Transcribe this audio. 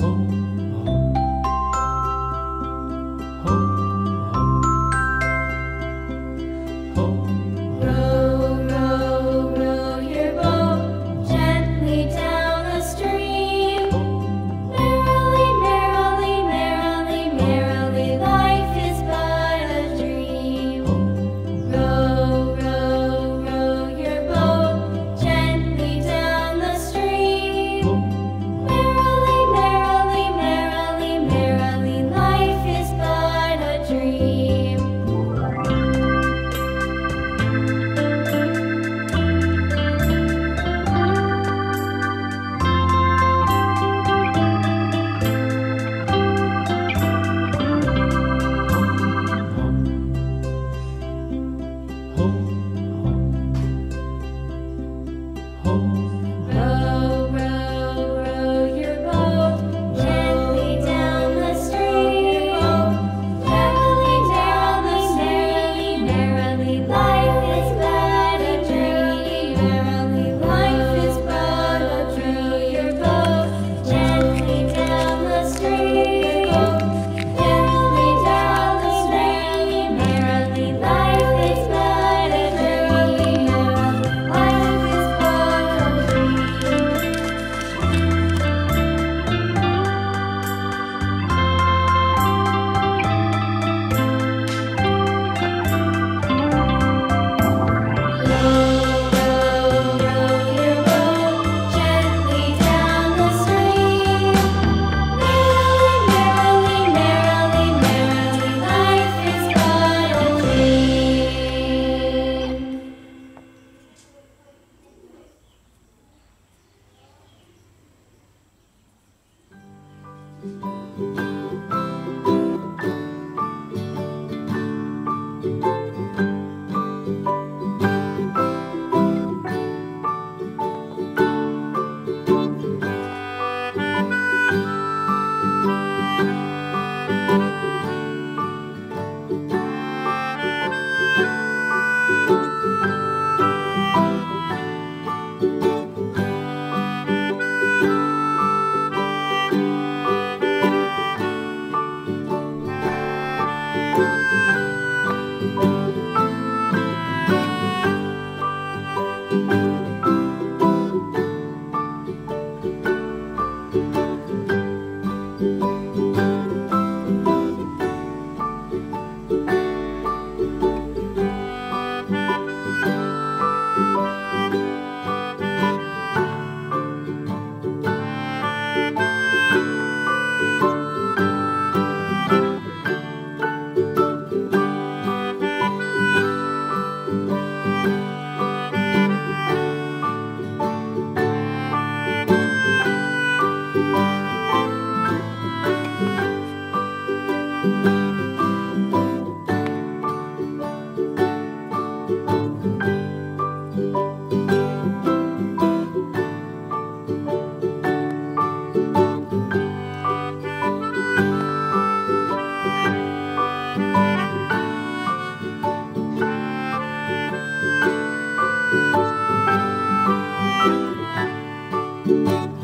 home. Oh. Música